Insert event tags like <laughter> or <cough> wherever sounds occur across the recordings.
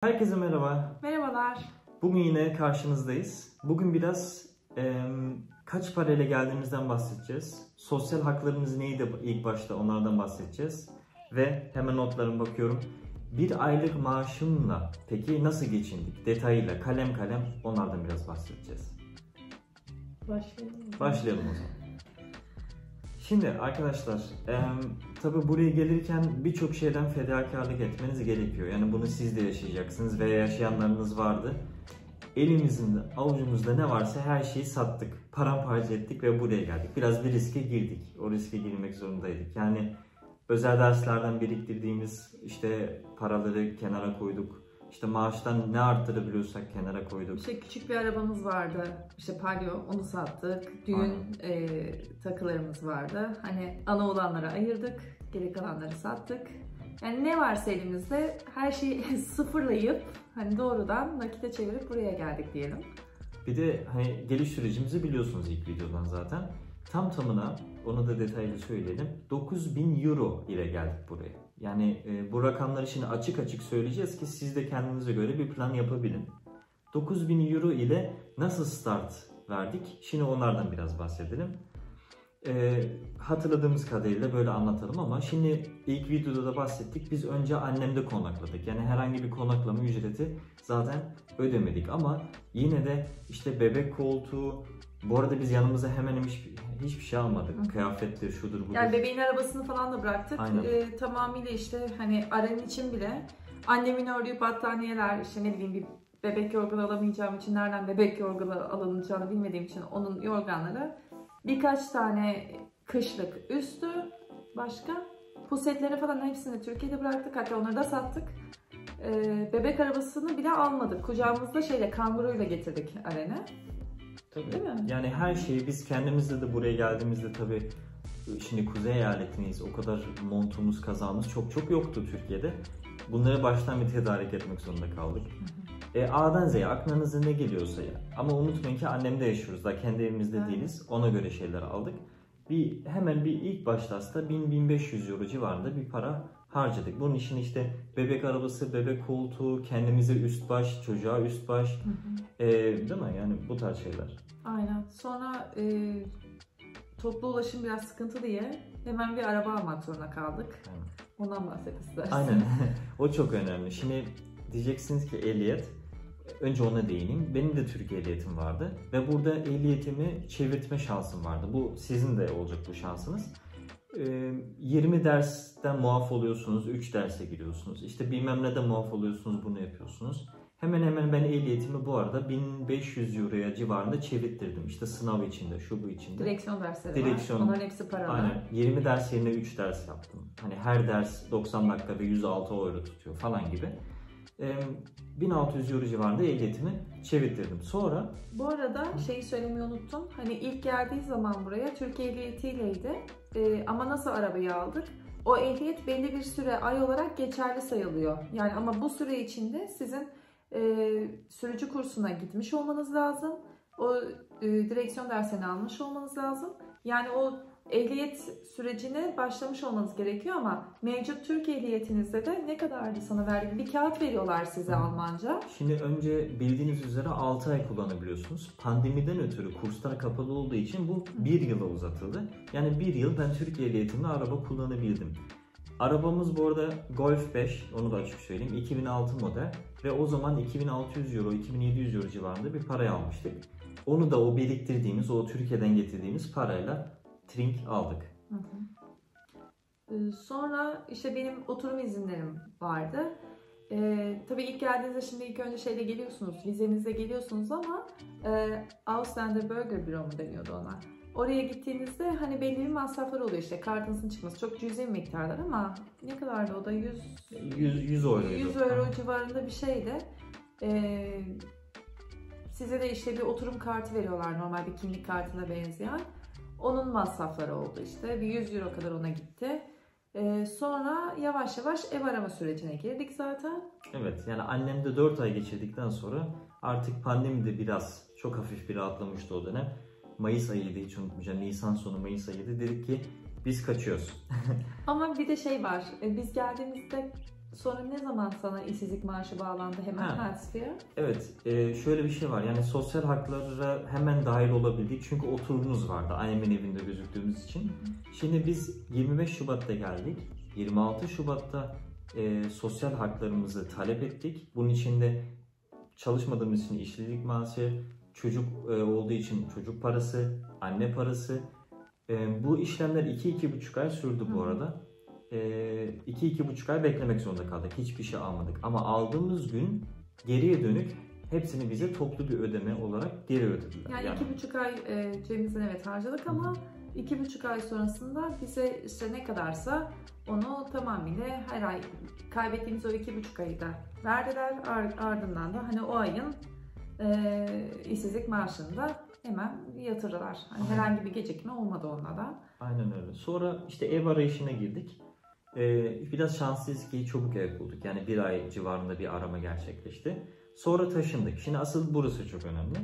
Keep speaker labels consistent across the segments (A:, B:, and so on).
A: Herkese merhaba.
B: Merhabalar.
A: Bugün yine karşınızdayız. Bugün biraz e, kaç parayla geldiğimizden bahsedeceğiz. Sosyal haklarımız neydi ilk başta onlardan bahsedeceğiz. Ve hemen notlarıma bakıyorum. Bir aylık maaşımla peki nasıl geçindik? Detayıyla kalem kalem onlardan biraz bahsedeceğiz.
B: Başlayalım.
A: Başlayalım o zaman. Şimdi arkadaşlar, e, tabi buraya gelirken birçok şeyden fedakarlık etmeniz gerekiyor. Yani bunu siz de yaşayacaksınız veya yaşayanlarınız vardı. Elimizin, avucumuzda ne varsa her şeyi sattık, paramparça ettik ve buraya geldik. Biraz bir riske girdik, o riske girmek zorundaydık. Yani özel derslerden biriktirdiğimiz işte paraları kenara koyduk. İşte maaştan ne arttırabiliyorsak kenara koyduk.
B: İşte küçük bir arabamız vardı. İşte palyo onu sattık. Düğün e, takılarımız vardı. Hani ana olanları ayırdık. Geri kalanları sattık. Yani ne varsa elimizde her şeyi <laughs> sıfırlayıp hani doğrudan nakite çevirip buraya geldik diyelim.
A: Bir de hani geliş sürecimizi biliyorsunuz ilk videodan zaten. Tam tamına onu da detaylı söyleyelim. 9000 euro ile geldik buraya. Yani e, bu rakamları şimdi açık açık söyleyeceğiz ki siz de kendinize göre bir plan yapabilin. 9000 euro ile nasıl start verdik? Şimdi onlardan biraz bahsedelim. E, hatırladığımız kadarıyla böyle anlatalım ama şimdi ilk videoda da bahsettik. Biz önce annemde konakladık. Yani herhangi bir konaklama ücreti zaten ödemedik ama yine de işte bebek koltuğu, bu arada biz yanımıza hemen hiç, hiçbir şey almadık.
B: Hı.
A: Kıyafettir, şudur budur.
B: Yani bebeğin arabasını falan da bıraktık.
A: Aynen.
B: E, tamamıyla işte hani Aren için bile annemin ördüğü battaniyeler işte ne bileyim bir bebek yorganı alamayacağım için nereden bebek yorganı alınacağını bilmediğim için onun yorganları birkaç tane kışlık üstü başka pusetleri falan hepsini Türkiye'de bıraktık hatta onları da sattık. E, bebek arabasını bile almadık. Kucağımızda şeyle kanguruyla getirdik Aren'e.
A: Tabii.
B: Değil mi?
A: Yani her şeyi biz kendimizde de buraya geldiğimizde tabii şimdi kuzey eyaletindeyiz. O kadar montumuz, kazağımız çok çok yoktu Türkiye'de. Bunları baştan bir tedarik etmek zorunda kaldık. E, A'dan Z'ye aklınıza ne geliyorsa ya. Ama unutmayın ki annemde yaşıyoruz. Daha kendi evimizde
B: Evet.
A: değiliz. Ona göre şeyler aldık. Bir hemen bir ilk başta aslında 1000-1500 euro civarında bir para harcadık. Bunun için işte bebek arabası, bebek koltuğu, kendimize üst baş, çocuğa üst baş,
B: Hı hı.
A: e, değil mi? Yani bu tarz şeyler.
B: Aynen. Sonra e, toplu ulaşım biraz sıkıntı diye hemen bir araba almak zorunda kaldık.
A: Aynen.
B: Ondan bahset istersen.
A: Aynen. <laughs> <laughs> o çok önemli. Şimdi diyeceksiniz ki ehliyet. Önce ona değineyim. Benim de Türk ehliyetim vardı. Ve burada ehliyetimi çevirtme şansım vardı. Bu sizin de olacak bu şansınız. Ee, 20 dersten muaf oluyorsunuz, 3 derse giriyorsunuz. İşte bilmem ne de muaf oluyorsunuz, bunu yapıyorsunuz. Hemen hemen ben ehliyetimi bu arada 1500 euroya civarında çevirttirdim. İşte sınav içinde, şu bu içinde.
B: Direksiyon dersleri
A: Direksiyon.
B: var. Onların hepsi paralı.
A: Aynen. 20 ders yerine 3 ders yaptım. Hani her ders 90 dakikada 106 euro tutuyor falan gibi. Ee, 1600 euro civarında ehliyetimi çevirttirdim. Sonra
B: Bu arada şeyi söylemeyi unuttum. Hani ilk geldiği zaman buraya Türk ehliyetiyleydi. E, ama nasıl arabayı aldık? O ehliyet belli bir süre ay olarak geçerli sayılıyor. Yani ama bu süre içinde sizin e, sürücü kursuna gitmiş olmanız lazım. O e, direksiyon dersini almış olmanız lazım. Yani o ehliyet sürecine başlamış olmanız gerekiyor ama mevcut Türk ehliyetinizde de ne kadardı sana verdik? Bir kağıt veriyorlar size Almanca.
A: şimdi önce bildiğiniz üzere 6 ay kullanabiliyorsunuz. Pandemiden ötürü kurslar kapalı olduğu için bu 1 yıla uzatıldı. Yani 1 yıl ben Türk ehliyetimle araba kullanabildim. Arabamız bu arada Golf 5, onu da açık söyleyeyim. 2006 model ve o zaman 2600 euro, 2700 euro civarında bir paraya almıştık. Onu da o biriktirdiğimiz, o Türkiye'den getirdiğimiz parayla Trink aldık.
B: Hı hı. Ee, Sonra işte benim oturum izinlerim vardı. Ee, tabii ilk geldiğinizde şimdi ilk önce şeyle geliyorsunuz, vizenizle geliyorsunuz ama e, Ausländer Burger Büro mu deniyordu ona. Oraya gittiğinizde hani belli bir masraflar oluyor işte kartınızın çıkması. Çok cüzi miktarlar ama ne kadardı o da 100,
A: 100, 100 euroydu.
B: 100 euro civarında bir şeydi. Ee, size de işte bir oturum kartı veriyorlar normal bir kimlik kartına benzeyen. Onun masrafları oldu işte. Bir 100 euro kadar ona gitti. Ee, sonra yavaş yavaş ev arama sürecine girdik zaten.
A: Evet yani annemde 4 ay geçirdikten sonra artık pandemi de biraz çok hafif bir rahatlamıştı o dönem. Mayıs ayıydı hiç unutmayacağım. Nisan sonu Mayıs ayıydı. Dedik ki biz kaçıyoruz. <laughs>
B: Ama bir de şey var. e, Biz geldiğimizde Sonra ne zaman sana işsizlik maaşı bağlandı hemen
A: Ha. Evet, e, şöyle bir şey var. Yani sosyal haklara hemen dahil olabildik. Çünkü oturumumuz vardı. Annemin evinde gözüktüğümüz için. Şimdi biz 25 Şubat'ta geldik. 26 Şubat'ta e, sosyal haklarımızı talep ettik. Bunun içinde çalışmadığımız için işsizlik maaşı, çocuk e, olduğu için çocuk parası, anne parası. E, bu işlemler 2-2,5 ay sürdü bu
B: Hı.
A: arada. 2-2,5 ay beklemek zorunda kaldık. Hiçbir şey almadık. Ama aldığımız gün geriye dönük hepsini bize toplu bir ödeme olarak geri ödediler.
B: Yani, iki buçuk ay e, cebimizden evet harcadık ama iki buçuk ay sonrasında bize işte ne kadarsa onu tamamıyla her ay kaybettiğimiz o iki buçuk ayı da verdiler. Ar- ardından da hani o ayın e, işsizlik maaşını da hemen yatırdılar. Hani herhangi bir gecikme olmadı onunla da.
A: Aynen öyle. Sonra işte ev arayışına girdik. Ee, biraz şanslıyız ki çabuk ev bulduk. Yani bir ay civarında bir arama gerçekleşti. Sonra taşındık. Şimdi asıl burası çok önemli.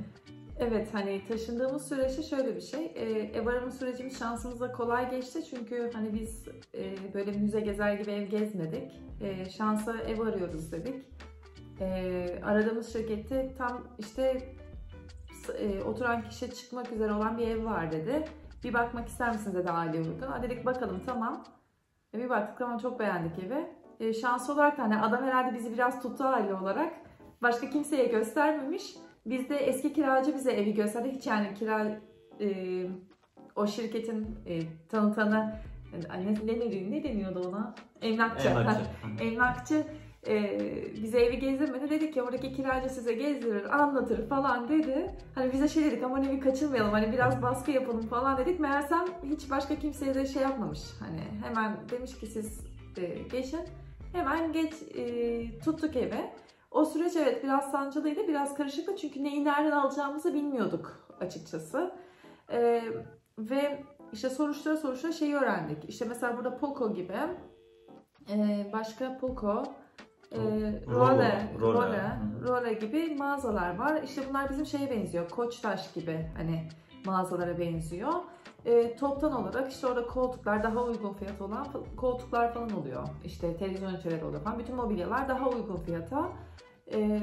B: Evet hani taşındığımız süreçte şöyle bir şey. E, ev arama sürecimiz şansımıza kolay geçti. Çünkü hani biz e, böyle müze gezer gibi ev gezmedik. E, şansa ev arıyoruz dedik. Aradığımız şirkette tam işte oturan kişi çıkmak üzere olan bir ev var dedi. Bir bakmak ister misiniz dedi aile uygun. Dedik bakalım tamam. E, bir baktık tamam çok beğendik evi. E, şans olarak da hani adam herhalde bizi biraz tuttu aile olarak. Başka kimseye göstermemiş. Biz de eski kiracı bize evi gösterdi. Hiç yani kira e, o şirketin e, tanıtanı ne, ne, ne, ne deniyordu ona? Emlakçı.
A: Emlakçı. <laughs>
B: Emlakçı e, bize evi gezdirmedi. Dedi ki oradaki kiracı size gezdirir, anlatır falan dedi. Hani bize şey dedik aman evi kaçırmayalım hani biraz baskı yapalım falan dedik. Meğersem hiç başka kimseye de şey yapmamış. Hani hemen demiş ki siz e, geçin. Hemen geç e, tuttuk eve. O süreç evet biraz sancılıydı, biraz karışıktı çünkü neyi nereden alacağımızı bilmiyorduk açıkçası. E, ve işte soruştura soruştura şeyi öğrendik. İşte mesela burada Poco gibi, e, başka Poco, e, Role,
A: Role.
B: Role. Role gibi mağazalar var. İşte bunlar bizim şeye benziyor. Koçtaş gibi hani mağazalara benziyor. E, toptan olarak işte orada koltuklar daha uygun fiyat olan koltuklar falan oluyor. İşte televizyon üniteleri oluyor falan. Bütün mobilyalar daha uygun fiyata. E,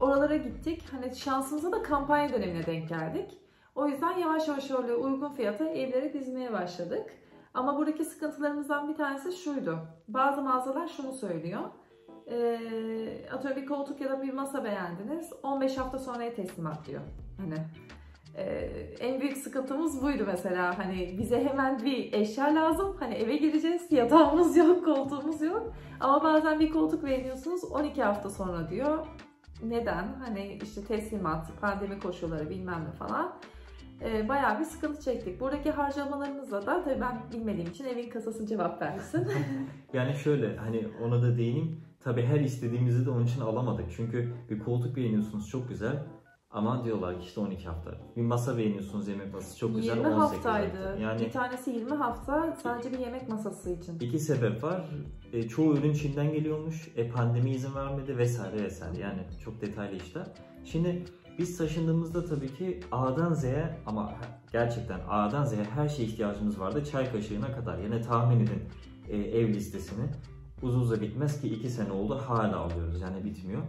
B: oralara gittik. Hani şansımıza da kampanya dönemine denk geldik. O yüzden yavaş yavaş öyle uygun fiyata evleri dizmeye başladık. Ama buradaki sıkıntılarımızdan bir tanesi şuydu. Bazı mağazalar şunu söylüyor. E, atıyorum bir koltuk ya da bir masa beğendiniz. 15 hafta sonraya teslimat diyor. Hani e, en büyük sıkıntımız buydu mesela. Hani bize hemen bir eşya lazım. Hani eve gireceğiz. Yatağımız yok, koltuğumuz yok. Ama bazen bir koltuk beğeniyorsunuz 12 hafta sonra diyor. Neden? Hani işte teslimat, pandemi koşulları bilmem ne falan. E, bayağı bir sıkıntı çektik. Buradaki harcamalarımızla da tabii ben bilmediğim için evin kasası cevap versin. <laughs>
A: Yani şöyle hani ona da değineyim. Tabii her istediğimizi de onun için alamadık. Çünkü bir koltuk beğeniyorsunuz çok güzel. Ama diyorlar ki işte 12 hafta. Bir masa beğeniyorsunuz yemek masası çok güzel
B: 20
A: 18
B: haftaydı.
A: hafta. Yani
B: Bir tanesi 20 hafta sadece bir yemek masası için.
A: iki sebep var. E, çoğu ürün Çin'den geliyormuş. E, pandemi izin vermedi vesaire vesaire. Yani çok detaylı işler. Şimdi biz taşındığımızda tabii ki A'dan Z'ye ama gerçekten A'dan Z'ye her şeye ihtiyacımız vardı. Çay kaşığına kadar. Yani tahmin edin e, ev listesini. Uzun uza bitmez ki 2 sene oldu hala alıyoruz yani bitmiyor.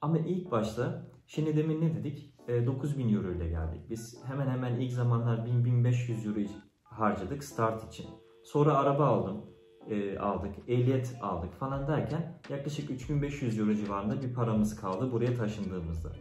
A: Ama ilk başta şimdi demin ne dedik? E, 9000 euro ile geldik. Biz hemen hemen ilk zamanlar 1000-1500 euro harcadık start için. Sonra araba aldım, e, aldık, ehliyet aldık falan derken yaklaşık 3500 euro civarında bir paramız kaldı buraya taşındığımızda.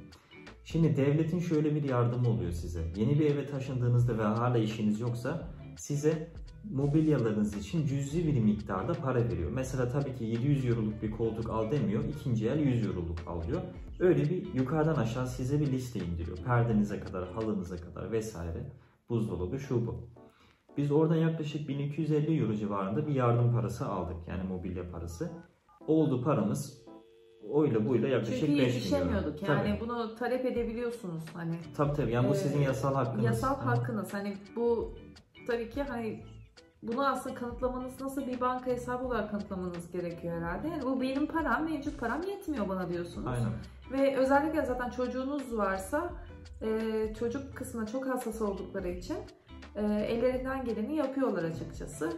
A: Şimdi devletin şöyle bir yardımı oluyor size. Yeni bir eve taşındığınızda ve hala işiniz yoksa size mobilyalarınız için cüzi bir miktarda para veriyor. Mesela tabii ki 700 euroluk bir koltuk al demiyor. ikinci el 100 euroluk al diyor. Öyle bir yukarıdan aşağı size bir liste indiriyor. Perdenize kadar, halınıza kadar vesaire. Buzdolabı şu bu. Biz oradan yaklaşık 1250 euro civarında bir yardım parası aldık. Yani mobilya parası. Oldu paramız oyla buyla yaklaşık
B: Çünkü
A: 5 milyon.
B: yetişemiyorduk. Yani
A: Tabii.
B: bunu talep edebiliyorsunuz. Hani
A: Tabii tabii. Yani bu
B: Ee,
A: sizin yasal hakkınız.
B: yasal
A: Hı.
B: hakkınız. Hani bu tabii ki hani bunu aslında kanıtlamanız nasıl bir banka hesabı olarak kanıtlamanız gerekiyor herhalde. Yani bu benim param, mevcut param yetmiyor bana diyorsunuz.
A: Aynen.
B: Ve özellikle zaten çocuğunuz varsa e, çocuk kısmına çok hassas oldukları için e, ellerinden geleni yapıyorlar açıkçası.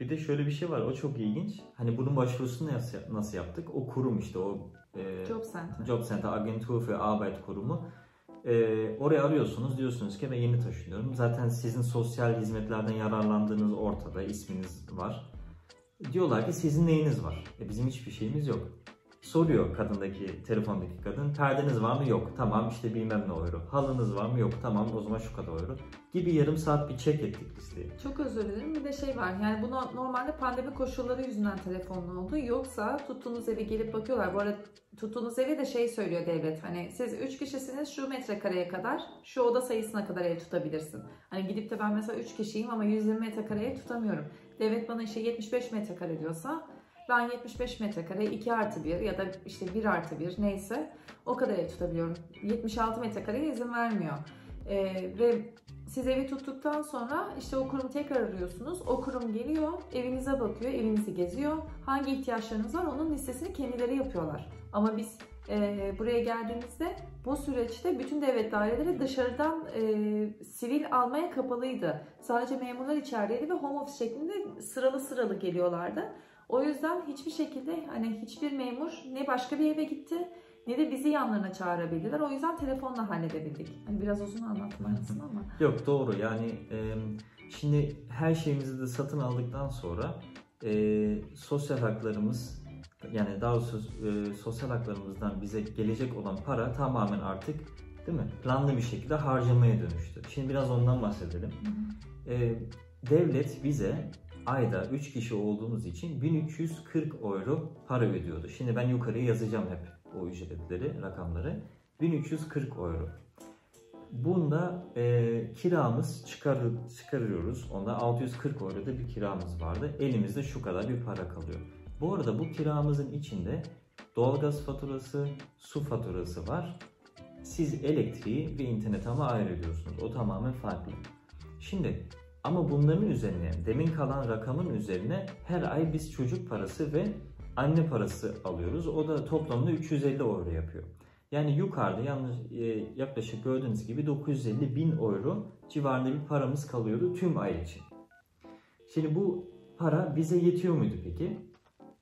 A: Bir de şöyle bir şey var o çok ilginç. Hani bunun başvurusunu nasıl, nasıl yaptık? O kurum işte o
B: e, Job Center.
A: Job Center Agentur für Arbeit kurumu. E, oraya arıyorsunuz diyorsunuz ki ben yeni taşınıyorum. Zaten sizin sosyal hizmetlerden yararlandığınız ortada isminiz var. Diyorlar ki sizin neyiniz var? E, bizim hiçbir şeyimiz yok. Soruyor kadındaki, telefondaki kadın. Perdeniz var mı? Yok. Tamam işte bilmem ne euro. Halınız var mı? Yok. Tamam o zaman şu kadar euro. Gibi yarım saat bir check ettik listeyi.
B: Çok özür dilerim. Bir de şey var. Yani bu normalde pandemi koşulları yüzünden telefonla oldu. Yoksa tuttuğunuz evi gelip bakıyorlar. Bu arada tuttuğunuz evi de şey söylüyor devlet. Hani siz 3 kişisiniz şu metrekareye kadar, şu oda sayısına kadar ev tutabilirsin. Hani gidip de ben mesela 3 kişiyim ama 120 metrekareye tutamıyorum. Devlet bana işte 75 metrekare diyorsa ben 75 metrekare 2 artı 1 ya da işte 1 artı 1 neyse o kadar ev tutabiliyorum. 76 metrekareye izin vermiyor. Ee, ve siz evi tuttuktan sonra işte o kurumu tekrar arıyorsunuz. O kurum geliyor, evinize bakıyor, evinizi geziyor. Hangi ihtiyaçlarınız var onun listesini kendileri yapıyorlar. Ama biz e, buraya geldiğimizde bu süreçte bütün devlet daireleri dışarıdan e, sivil almaya kapalıydı. Sadece memurlar içerideydi ve home office şeklinde sıralı sıralı geliyorlardı. O yüzden hiçbir şekilde hani hiçbir memur ne başka bir eve gitti ne de bizi yanlarına çağırabildiler. O yüzden telefonla halledebildik. Hani biraz uzun anlattım aslında ama.
A: Yok doğru yani e, şimdi her şeyimizi de satın aldıktan sonra e, sosyal haklarımız yani daha doğrusu e, sosyal haklarımızdan bize gelecek olan para tamamen artık değil mi planlı bir şekilde harcamaya dönüştü. Şimdi biraz ondan bahsedelim. Hı hı. E, devlet bize ayda 3 kişi olduğumuz için 1340 euro para ödüyordu. Şimdi ben yukarıya yazacağım hep o ücretleri, rakamları. 1340 euro. Bunda e, kiramız çıkar, çıkarıyoruz. Onda 640 euro da bir kiramız vardı. Elimizde şu kadar bir para kalıyor. Bu arada bu kiramızın içinde doğalgaz faturası, su faturası var. Siz elektriği ve internet ama ayrı ödüyorsunuz. O tamamen farklı. Şimdi ama bunların üzerine, demin kalan rakamın üzerine her ay biz çocuk parası ve anne parası alıyoruz. O da toplamda 350 euro yapıyor. Yani yukarıda yanlış, e, yaklaşık gördüğünüz gibi 950 bin euro civarında bir paramız kalıyordu tüm ay için. Şimdi bu para bize yetiyor muydu peki?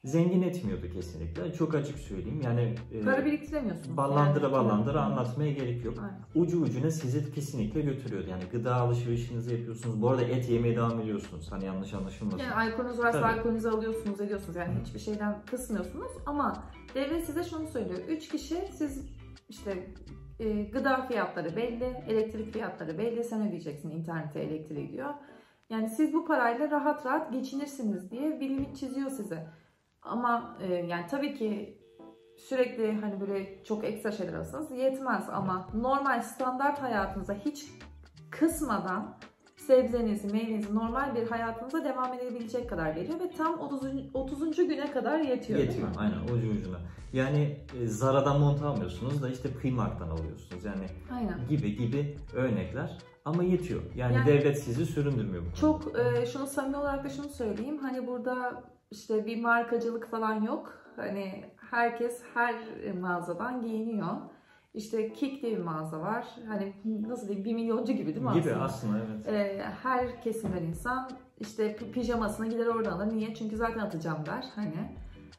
A: Zengin etmiyordu kesinlikle. Çok açık söyleyeyim. Yani
B: e, para biriktiremiyorsunuz.
A: Ballandıra yani. ballandıra anlatmaya gerek yok. Aynen. Ucu ucuna sizi kesinlikle götürüyordu. Yani gıda alışverişinizi yapıyorsunuz. Bu arada et yemeye devam ediyorsunuz. Hani yanlış anlaşılmasın.
B: Yani alkolünüz varsa Tabii. alkolünüzü alıyorsunuz, ediyorsunuz. Yani Hı. hiçbir şeyden kısmıyorsunuz. Ama devlet size şunu söylüyor. 3 kişi siz işte e, gıda fiyatları belli, elektrik fiyatları belli. Sen ödeyeceksin internete elektriği diyor. Yani siz bu parayla rahat rahat geçinirsiniz diye bir limit çiziyor size. Ama e, yani tabii ki sürekli hani böyle çok ekstra şeyler alırsanız yetmez ama normal standart hayatınıza hiç kısmadan sebzenizi, meyvenizi normal bir hayatınıza devam edebilecek kadar veriyor ve tam 30. 30. güne kadar yetiyor.
A: Yetiyor aynen ucu ucuna. Yani e, Zara'dan mont almıyorsunuz da işte Primark'tan alıyorsunuz. Yani aynen. gibi gibi örnekler ama yetiyor. Yani, yani devlet sizi süründürmüyor bu
B: Çok e, şunu samimi olarak da şunu söyleyeyim. Hani burada işte bir markacılık falan yok. Hani herkes her mağazadan giyiniyor. İşte Kik diye bir mağaza var. Hani nasıl diyeyim bir milyoncu gibi değil mi
A: gibi aslında? aslında evet.
B: Ee, her kesimden insan işte pijamasına gider oradan alır. Niye? Çünkü zaten atacağım der. Hani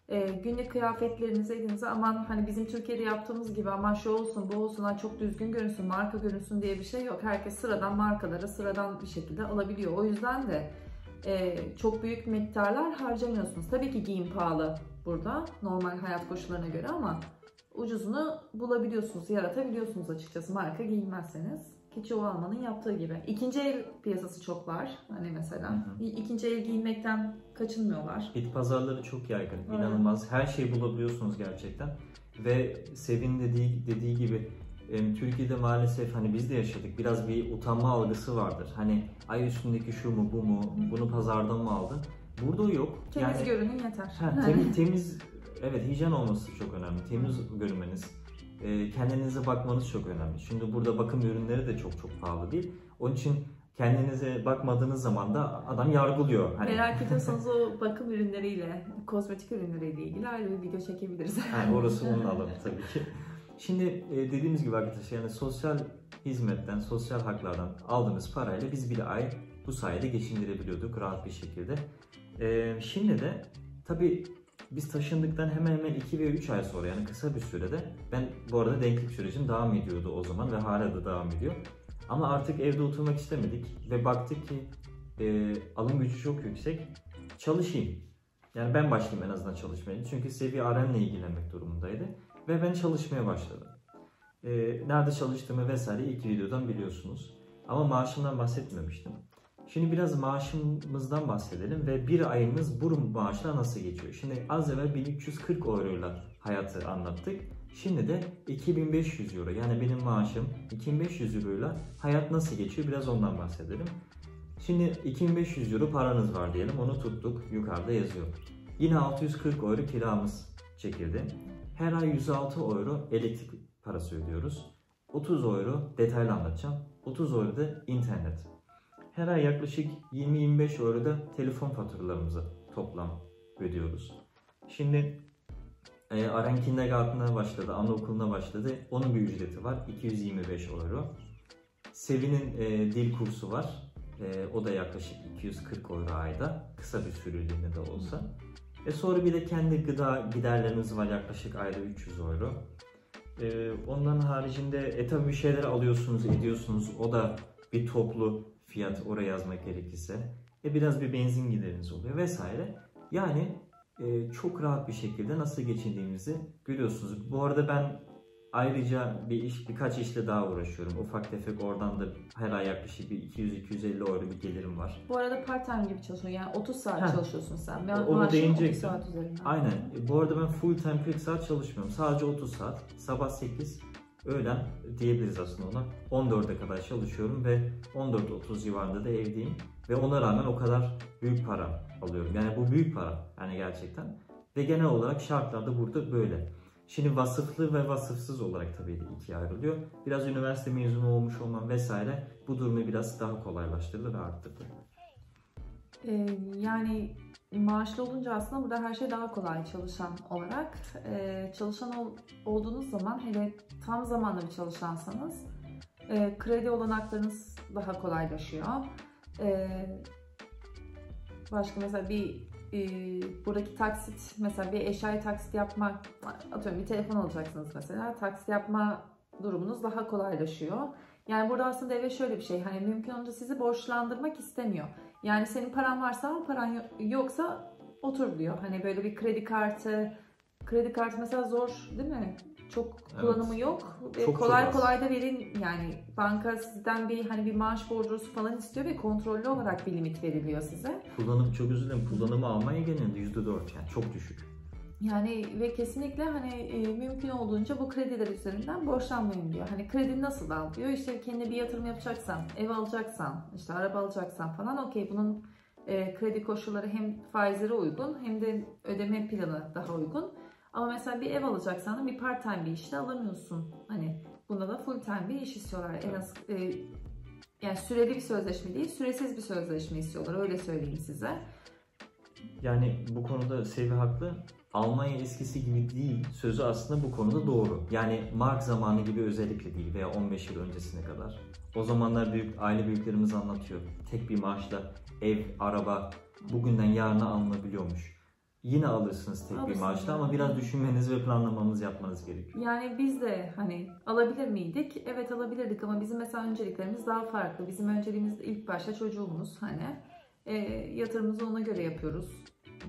B: e, günlük kıyafetlerinizi elinize aman hani bizim Türkiye'de yaptığımız gibi aman şu olsun bu olsun çok düzgün görünsün marka görünsün diye bir şey yok. Herkes sıradan markaları sıradan bir şekilde alabiliyor. O yüzden de e, çok büyük miktarlar harcamıyorsunuz. Tabii ki giyim pahalı burada normal hayat koşullarına göre ama ucuzunu bulabiliyorsunuz, yaratabiliyorsunuz açıkçası marka giyinmezseniz. Ki çoğu Alman'ın yaptığı gibi. İkinci el piyasası çok var. Hani mesela. Hı hı. İkinci el giyinmekten kaçınmıyorlar.
A: Bit pazarları çok yaygın. Evet. İnanılmaz. Her şeyi bulabiliyorsunuz gerçekten. Ve Sevin dediği, dediği gibi Türkiye'de maalesef hani biz de yaşadık. Biraz bir utanma algısı vardır. Hani ay üstündeki şu mu bu mu bunu pazardan mı aldın? Burada o yok.
B: Temiz yani, görünün yeter.
A: Ha, temiz, temiz evet hijyen olması çok önemli. Temiz görünmeniz, kendinize bakmanız çok önemli. Şimdi burada bakım ürünleri de çok çok pahalı değil. Onun için kendinize bakmadığınız zaman da adam yargılıyor.
B: Hani... Merak <laughs> ediyorsanız o bakım ürünleriyle, kozmetik ürünleriyle ilgili ayrı bir video çekebiliriz.
A: Yani orası onun alanı <laughs> tabii ki. Şimdi e, dediğimiz gibi arkadaşlar yani sosyal hizmetten, sosyal haklardan aldığımız parayla biz bir ay bu sayede geçindirebiliyorduk rahat bir şekilde. Ee, şimdi de tabii biz taşındıktan hemen hemen 2 ve 3 ay sonra yani kısa bir sürede ben bu arada denklik sürecim devam ediyordu o zaman ve hala da devam ediyor. Ama artık evde oturmak istemedik ve baktık ki e, alım gücü çok yüksek. Çalışayım. Yani ben başlayayım en azından çalışmaya. Çünkü Sevi Aren'le ilgilenmek durumundaydı. Ve ben çalışmaya başladım. E, nerede çalıştığımı vesaire ilk videodan biliyorsunuz. Ama maaşımdan bahsetmemiştim. Şimdi biraz maaşımızdan bahsedelim ve bir ayımız bu maaşla nasıl geçiyor? Şimdi az evvel 1340 euroyla hayatı anlattık. Şimdi de 2500 euro yani benim maaşım 2500 euroyla hayat nasıl geçiyor biraz ondan bahsedelim. Şimdi 2500 euro paranız var diyelim onu tuttuk yukarıda yazıyor. Yine 640 euro kiramız çekildi. Her ay 106 euro elektrik parası ödüyoruz. 30 euro detaylı anlatacağım. 30 euro da internet. Her ay yaklaşık 20-25 euro da telefon faturalarımızı toplam ödüyoruz. Şimdi e, Aren Kindergarten'a başladı, anaokuluna başladı. Onun bir ücreti var. 225 euro. Sevi'nin e, dil kursu var. E, o da yaklaşık 240 euro ayda. Kısa bir süreliğine de olsa. E sonra bir de kendi gıda giderlerimiz var yaklaşık ayda 300 euro. E, ondan haricinde e tabi bir şeyler alıyorsunuz, ediyorsunuz. O da bir toplu fiyat oraya yazmak gerekirse. E biraz bir benzin gideriniz oluyor vesaire. Yani e, çok rahat bir şekilde nasıl geçindiğimizi görüyorsunuz. Bu arada ben ayrıca bir iş, birkaç işle daha uğraşıyorum. Ufak tefek oradan da her ay yaklaşık bir 200-250 euro bir gelirim var.
B: Bu arada part time gibi çalışıyorsun. Yani 30 saat Heh. çalışıyorsun sen. Ben
A: Onu değinecektim. Aynen. Bu arada ben full time 40 saat çalışmıyorum. Sadece 30 saat. Sabah 8, öğlen diyebiliriz aslında ona. 14'e kadar çalışıyorum ve 14-30 civarında da evdeyim. Ve ona rağmen o kadar büyük para alıyorum. Yani bu büyük para yani gerçekten. Ve genel olarak şartlar da burada böyle. Şimdi vasıflı ve vasıfsız olarak tabii ki ikiye ayrılıyor. Biraz üniversite mezunu olmuş olmam vesaire bu durumu biraz daha kolaylaştırdı ve arttırdı.
B: Ee, yani maaşlı olunca aslında burada her şey daha kolay çalışan olarak. Ee, çalışan ol, olduğunuz zaman hele tam zamanlı bir çalışansanız e, kredi olanaklarınız daha kolaylaşıyor. Ee, başka mesela bir e, buradaki taksit mesela bir eşyayı taksit yapmak atıyorum bir telefon alacaksınız mesela taksit yapma durumunuz daha kolaylaşıyor. Yani burada aslında eve şöyle bir şey hani mümkün olunca sizi borçlandırmak istemiyor. Yani senin paran varsa ama paran yoksa otur diyor. Hani böyle bir kredi kartı kredi kartı mesela zor değil mi? Çok kullanımı evet. yok. Çok kolay çok kolay da verin yani banka sizden bir hani bir maaş borcusu falan istiyor ve kontrollü olarak bir limit veriliyor size.
A: Kullanım çok özür dilerim. Kullanımı Almanya genelinde %4 yani çok düşük.
B: Yani ve kesinlikle hani e, mümkün olduğunca bu krediler üzerinden borçlanmayın diyor. Hani kredi nasıl al diyor. İşte kendi bir yatırım yapacaksan, ev alacaksan, işte araba alacaksan falan okey bunun e, kredi koşulları hem faizlere uygun hem de ödeme planı daha uygun. Ama mesela bir ev alacaksan da bir part time bir işte alamıyorsun. Hani bunda da full time bir iş istiyorlar. En az e, yani süreli bir sözleşme değil, süresiz bir sözleşme istiyorlar. Öyle söyleyeyim size.
A: Yani bu konuda Sevi haklı. Almanya eskisi gibi değil. Sözü aslında bu konuda doğru. Yani Mark zamanı gibi özellikle değil veya 15 yıl öncesine kadar. O zamanlar büyük aile büyüklerimiz anlatıyor. Tek bir maaşla ev, araba bugünden yarına alınabiliyormuş. Yine alırsınız tek Alırsın bir maaşla ama biraz düşünmeniz ve planlamanız yapmanız gerekiyor.
B: Yani biz de hani alabilir miydik? Evet alabilirdik ama bizim mesela önceliklerimiz daha farklı. Bizim önceliğimiz ilk başta çocuğumuz hani e, yatırımımızı ona göre yapıyoruz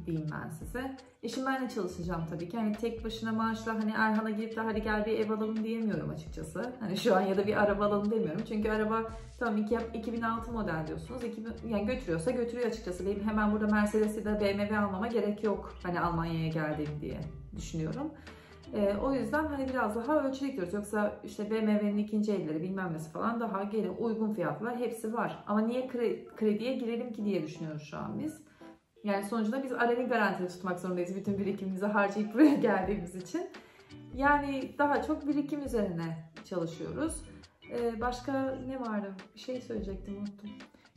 B: diyeyim ben size. Eşim ben de çalışacağım tabii ki. Hani tek başına maaşla hani Erhan'a gidip de hadi gel bir ev alalım diyemiyorum açıkçası. Hani şu an ya da bir araba alalım demiyorum. Çünkü araba tamam 2006 model diyorsunuz. 2000, yani götürüyorsa götürüyor açıkçası. Benim hemen burada Mercedes ya BMW almama gerek yok. Hani Almanya'ya geldim diye düşünüyorum. E, o yüzden hani biraz daha ölçülü gidiyoruz. Yoksa işte BMW'nin ikinci elleri bilmem nesi falan daha gene uygun fiyatlar hepsi var. Ama niye krediye girelim ki diye düşünüyoruz şu an biz. Yani sonucunda biz aleni garantili tutmak zorundayız bütün birikimimizi harcayıp buraya <laughs> geldiğimiz için. Yani daha çok birikim üzerine çalışıyoruz. Ee, başka ne vardı? Bir şey söyleyecektim unuttum.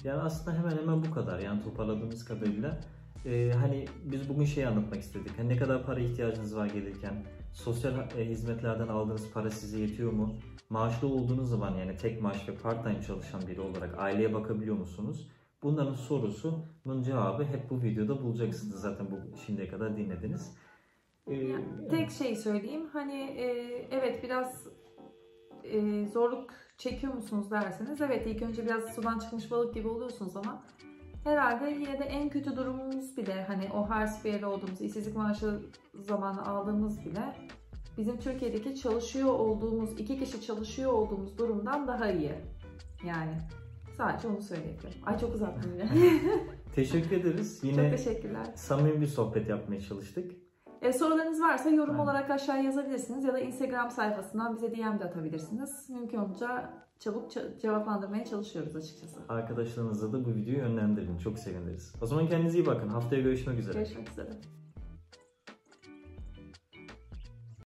A: Yani aslında hemen hemen bu kadar. Yani toparladığımız kadarıyla. Ee, hani biz bugün şey anlatmak istedik. Hani ne kadar para ihtiyacınız var gelirken, sosyal e, hizmetlerden aldığınız para size yetiyor mu? Maaşlı olduğunuz zaman yani tek maaş ve part time çalışan biri olarak aileye bakabiliyor musunuz? Bunların sorusunun cevabı hep bu videoda bulacaksınız. Zaten bu şimdiye kadar dinlediniz. Ee,
B: Yani tek şey söyleyeyim hani e, evet biraz e, zorluk çekiyor musunuz derseniz evet ilk önce biraz sudan çıkmış balık gibi oluyorsunuz ama herhalde yine de en kötü durumumuz bile hani o Hersfeyer'de olduğumuz işsizlik maaşı zamanı aldığımız bile bizim Türkiye'deki çalışıyor olduğumuz iki kişi çalışıyor olduğumuz durumdan daha iyi. Yani sadece onu söyleyebilirim. Ay çok uzattım yine. <laughs>
A: Teşekkür ederiz.
B: çok
A: Yine
B: teşekkürler.
A: samimi bir sohbet yapmaya çalıştık.
B: E, sorularınız varsa yorum
A: Aynen.
B: olarak aşağıya yazabilirsiniz ya da Instagram sayfasından bize DM de atabilirsiniz. Mümkün olunca çabuk ça- cevaplandırmaya çalışıyoruz açıkçası.
A: Arkadaşlarınızla da bu videoyu yönlendirin. Çok seviniriz. O zaman kendinize iyi bakın. Haftaya görüşmek üzere.
B: Görüşmek üzere.